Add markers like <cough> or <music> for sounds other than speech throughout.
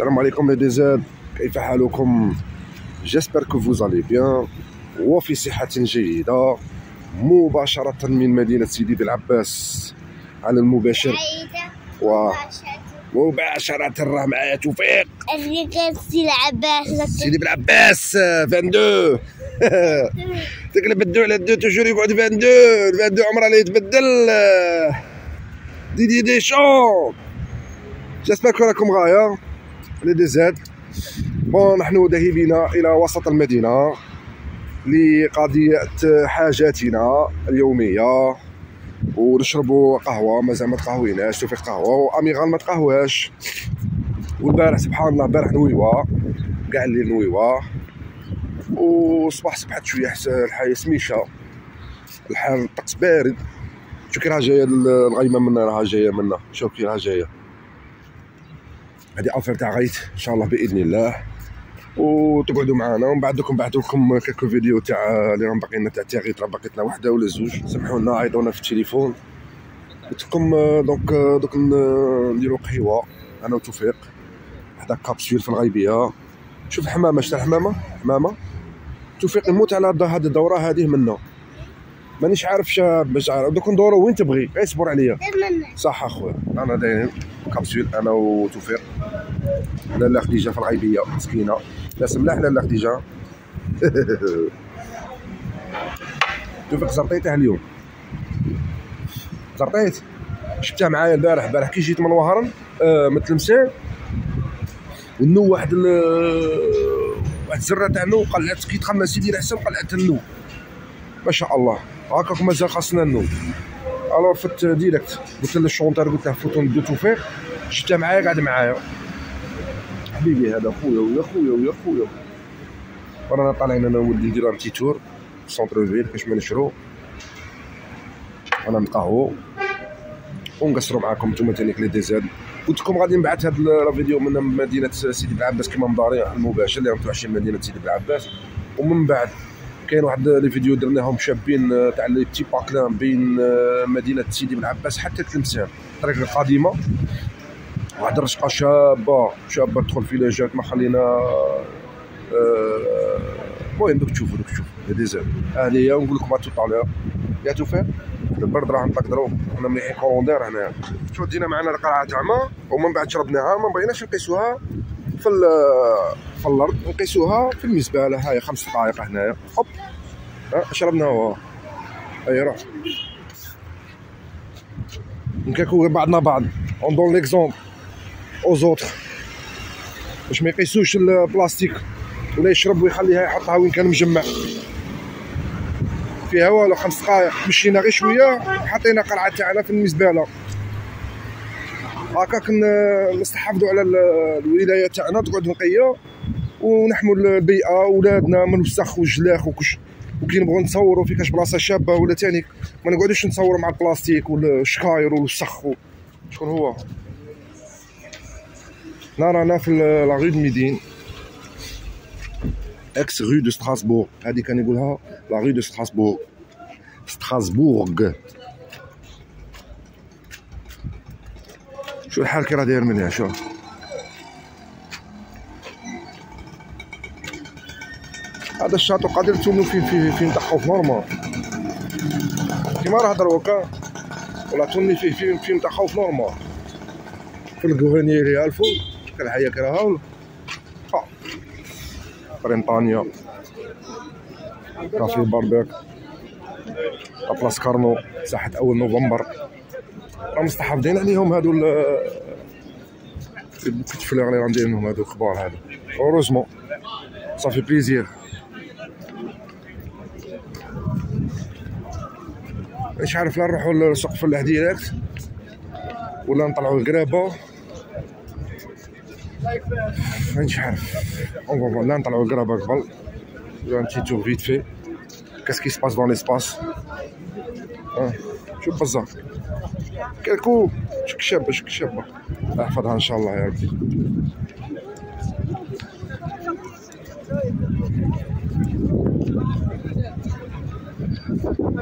السلام عليكم les DZ كيف حالكم؟ j'espère que vous allez bien. وفي صحة جيدة. مباشرة من مدينة سيدي بالعباس على المباشر. و مباشرة. راه معايا توفيق. سيدي العباس سيدي بالعباس 22 <laughs> تقلب ال deux على ال deux toujours يقعد 22 22 عمره لا يتبدل. دي دي دي شون جيسبر راكم غاية؟ لي دي زاد بون نحن ذاهبين إلى وسط المدينة لقضية حاجاتنا اليومية. ونشربوا قهوة مازال ما تقهويناش. توفيق قهوة وأميغال ما تقهواش والبارح سبحان الله البارح نويوة. كاع الليل نويوة. وصباح صبحت شوية الحياة سميشة. الحال الطقس بارد. شوف كي راه جاية الغيمة منا راه جاية منا. شوف كي جاية. هذه افير تاع غيت إن شاء الله بإذن الله. وتقعدوا معنا. ومن بعد دوك نبعث لكم كيكو فيديو تاع اللي راهم باقيين تاع تاغيت راه باقيت لنا وحدة ولا زوج. سمحونا عيطونا في التليفون. قلت لكم دونك دوك نديرو قهوة. أنا وتوفيق. حدا كابسول في الغيبية. شوف حمامة شتا الحمامه حمامة؟ توفيق يموت على هذه الدورة هذه منا مانيش عارف باش عارف دوك ندورو وين تبغي. اصبر عليا. صح أخويا. أنا دايرين كابسول أنا وتوفيق. لاله خديجة في الغيبيه مسكينة. ناس ملاح لاله خديجة. <laughs> توفيق زرطيته اليوم. زرطيت. شفتها معايا البارح. البارح كي جيت من وهران آه من تلمسان ونو واحد واحد الزرة تاع نو قلعت كي دخلنا سيدي الحسن قلعت النو. ما شاء الله. هكاك مازال خاصنا النوم الور فت ديريكت. قلت له الشونتر قلت له فوتون دو توفيق شفتها معايا قاعد معايا. حبيبي هذا خويا ويا خويا ويا خويا. رانا طالعين أنا ولدي نديرو ان تي تور سونتر فيل كاش ما نشرو. أنا نقهوو ونقصروا معاكم نتوما تاني لي ديزاد قلت لكم غادي نبعث هذا الفيديو من مدينة سيدي بن كما مداري المباشر اللي راهم توحشين مدينة سيدي بن ومن بعد كاين واحد لي فيديو درناهم شابين آه، تاع لي بتي باكلان بين آه، مدينة سيدي بن عباس حتى تلمسان الطريق القديمه واحد الرشقه شابة شابة تدخل في لاجات ما خلينا آه، المهم دوك تشوفوا دوك تشوفوا هذه زاد هذه هي ونقول لكم تو طالور يا توفيق. البرد راه نقدروا أنا مليحين كولوندير هنا. شو دينا معنا القرعه تاع ما ومن بعد شربناها ما بغيناش نقيسوها في في الأرض نقيسوها في المزبله هاي خمس دقائق هنايا هوب. شربنا هو. أي روح. نكاكو بعضنا بعض. on donne l'exemple aux autres باش ما يقيسوش البلاستيك. ولا يشرب ويخليها يحطها وين كان مجمع. فيها والو خمس دقائق مشينا غير شوية حطينا قرعة تاعنا في المزبله هكاك نستحفظوا على الولاية تاعنا تقعد نقية ونحموا البيئة ولادنا من الوسخ والجلاخ وكش وكي نبغوا نصوروا في كاش بلاصة شابة ولا تاني ما نقعدوش نصوروا مع البلاستيك والشكاير والوسخ شكون هو؟ لا رانا في لا ميدين إكس غو دو ستراسبورغ هذه كان يقولها. لا غو دو ستراسبورغ ستراسبورغ شو الحال كي راه داير منها شو هذا الشاطو قادر تونو فين فيه فين دقو في نورمال. كيما راه دروكا ولا توني فيه فين فين دقو في نورمال في الكوفينيري الفو كالحياة كراها ولا كافي باربيك. بلاص كارنو ساحة أول نوفمبر. راه مستحافظين عليهم هادو الكتفليغ اللي راهم دايرينهم هادو الكبار هادو. اوروزمون صافي بليزير مش عارف لا نروحو لسوق فلاح ديريكت ولا نطلعو القرابة مانيش عارف. لا نطلعو القرابة قبل. Un petit tour vite fait. Qu'est-ce qui se passe dans l'espace شوف بزاف كاكو شك شابة شك شابة احفظها ان شاء الله يا ربي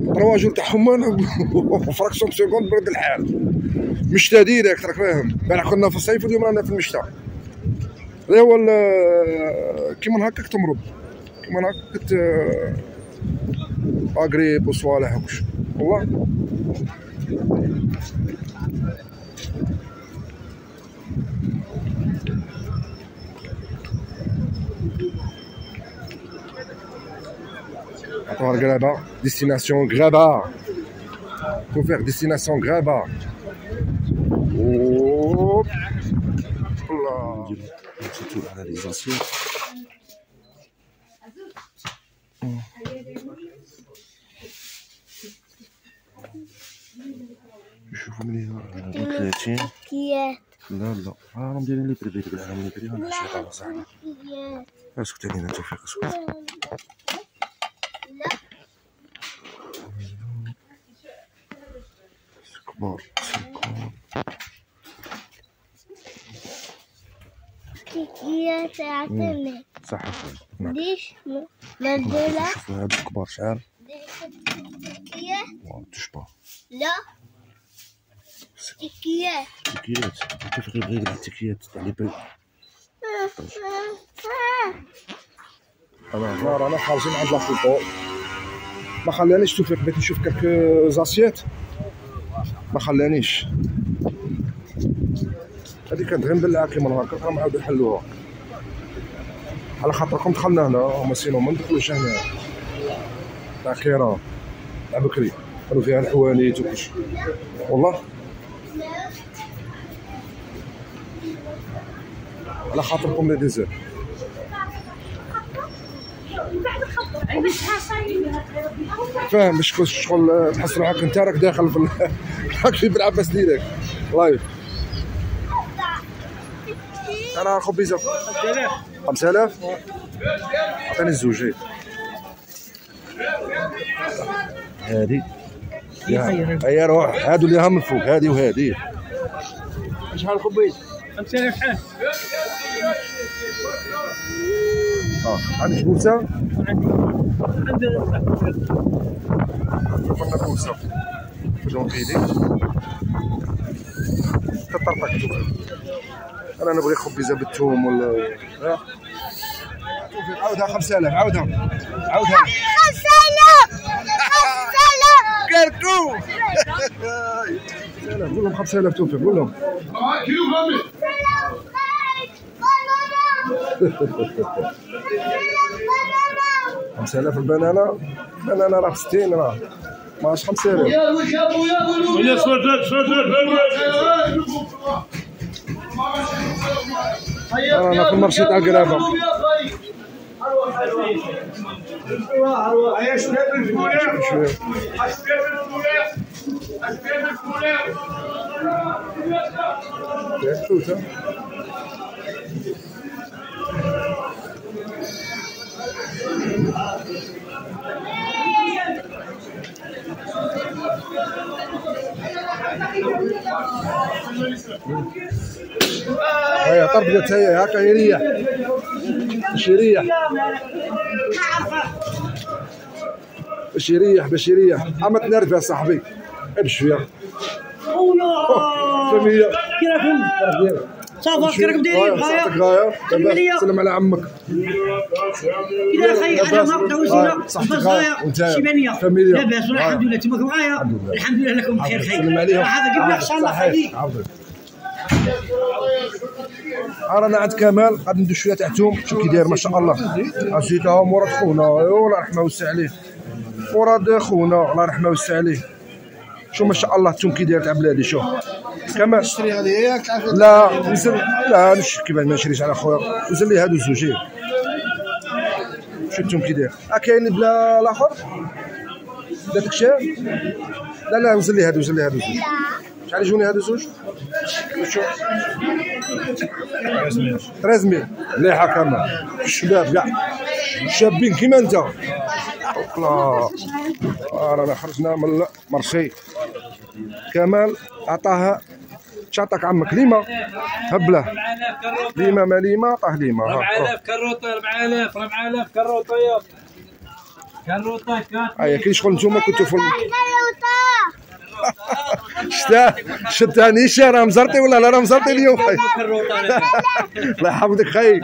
الرواجل تاعهم فراكسيون سكوند برد الحال مشتا ديريكت راك فاهم امبارح كنا في الصيف واليوم رانا في المشتا هذا هو كيما هكاك تمرض كيما هكاك ت اغريب وصوالح وكش والله عطوها القرابة ديستيناسيون غرابة توفيق ديستيناسيون غرابة اوب الله نديرو على لي زاسيون 30 كيات لا لا راهم مديرين لي بريفي عليهم لي بريفي أنا شي غلط صح كيات اسكت علينا توفيق اسكت كبار سيكون كيات عطيني صح اخويا نعم ديش مندولة شوفوا هادو كبار شحال كيات واه تشبه لا كيات تكيات توفيق يبغي يقلع التكيات؟ تاع لي انا رانا خارجين عند لافوطو ما خلانيش توفيق بغيت نشوف كالكو زاسيات. ما خلانيش. هذه كانت غير مبلعه كيما هكا راهم عاودوا يحلوها. على خاطركم دخلنا هنا هما سينو ما ندخلوش هنا تاع تاع بكري. كانوا فيها الحوانيت وكلشي. والله؟ على خاطركم les DZ. فاهم كل شغل تحس روحك انت راك داخل في <laughs> راك في بالعباس ديالك live. أنا خبيزه 5000 عطيني الزوجين. هادي. يا هيا روح. هادو اللي هم الفوق هادي وهادي. شحال خبيز 5000 شحال آه عندك بوسه عندنا قلنا بوسه كطرطق توفيق أنا نبغي خبيزة بالثوم ولا ها توفيق عاودها 5000 عاودها. عاودها خمسة خمسة كركو 5000 قول لهم 5000 توفيق قول لهم بنانا 5000 البنانه البنانه راه 60 راه ماش 5000 ولا صوت صوت أنا في المرشي تاع قرابه شوية ياك توته هيا طربقت هي هكا يريح باش يريح باش يريح باش يريح أما تنرف يا صاحبي. ابش راكم صافا كي راكم دايرين غايه غايه سلم على عمك كذا خي أنا ما دوزنا صحتك بس. غايه شيبانيه. لاباس ولا آه. الحمد لله تماكم غايه الحمد لله. لكم بخير خير هذا آه، حسام الله. يخليك. رانا عند كمال غادي ندير شوية تاع توم شوف كي داير ما شاء الله عزيتها مراد خونا الله يرحمه ويوسع عليه مراد خونا الله يرحمه ويوسع عليه شوف ما شاء الله التوم كي داير تاع بلادي شوف كمال تشتري هذه ياك لا نزل لا كيفاش ما نشريش على خويا. نزل لي هادو الزوجين شفتهم كي داير؟ ها كاين بلا الآخر؟ بلا تكشير لا لا نزل لي هادو نزل لي هادو زوج. شحال يجوني هادو زوج؟ شوف 13000 مليحة كامل الشباب كاع شابين كيما انت. الله. رانا خرجنا من مرسي كمال عطاها شاطك عمك ليما هبلة. ليما ما ليما عطاه ليما ها، روح. 4000 كروطه 4000 4000 كروطة كروطة كات هيا كي شغل نتوما كنتو في شتا شتا نيشا راه مزرطي ولا لا؟ راه مزرطي اليوم. خي كروطة الله يحفظك خي.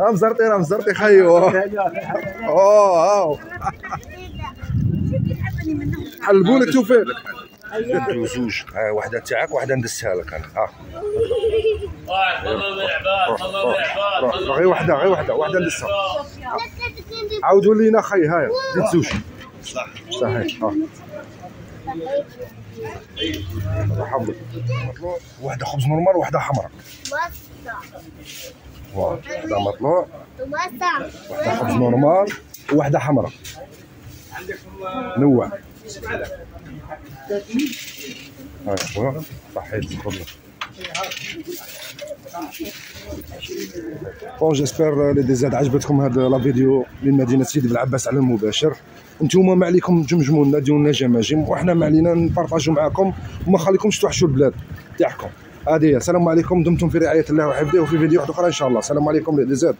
راه مزرطي راه مزرطي خي أوه أوه. حلبوا لك توفيق. لك زوج ها واحدة تاعك واحدة ندسها لك أنا. ها روح، غير واحدة غير واحدة واحدة ندسها. عاودوا لينا خي هاي زيد زوج صح صحيح. ها يحفظك. واحدة خبز normal وواحده حمراء. واحدة مطلوع. واحدة خبز normal وواحده حمراء. نوع. صحيت تفضل bon j'espère les DZ عجبتكم هاد la vidéo من مدينة سيدي بالعباس على المباشر. نتوما ما عليكم تجمجموا لنا ديروا لنا جماجم وحنا ما علينا نبارطاجوا معاكم. وما خليكمش توحشوا البلاد تاعكم هذه السلام عليكم دمتم في رعاية الله وحفظه وفي فيديو واحد أخرى إن شاء الله. السلام عليكم les DZ